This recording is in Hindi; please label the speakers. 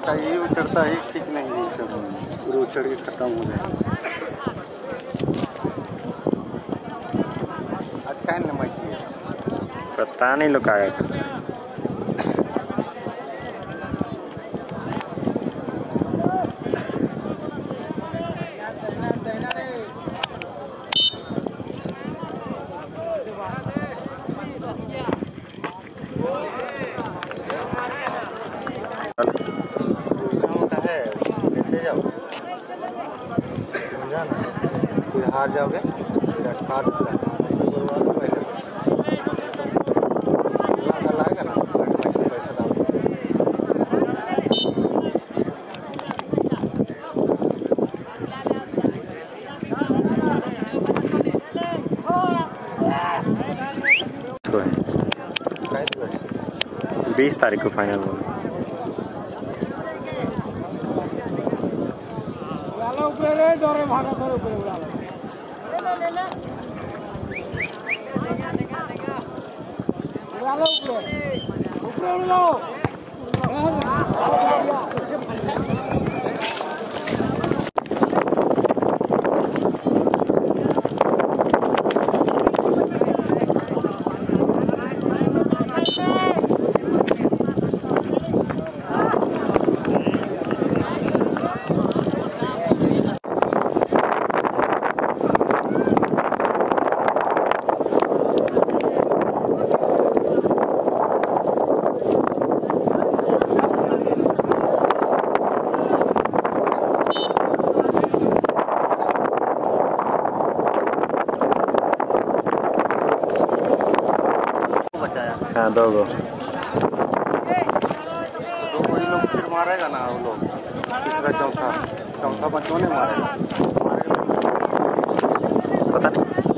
Speaker 1: अच्छा ये करता ही, ठीक नहीं है सब। रोज चढ़ के खत्म हो जाए। आज न मछली
Speaker 2: पता नहीं कर
Speaker 1: पैसा होता है लेते जाओ समझा ना फिर हार जाओगे। लाएगा ना? तो पैसा डाल ऐसे
Speaker 2: बीस तारीख को फाइनल होगा।
Speaker 3: Lalu halo, halo, halo, halo, halo, halo, halo, halo, halo, halo, halo,
Speaker 1: halo,
Speaker 2: halo, halo, हाँ
Speaker 1: दो दो। मारेगा ना वो लोग तीसरा चौथा चौथा बच्चों ने मारेगा मारेगा
Speaker 2: पता नहीं।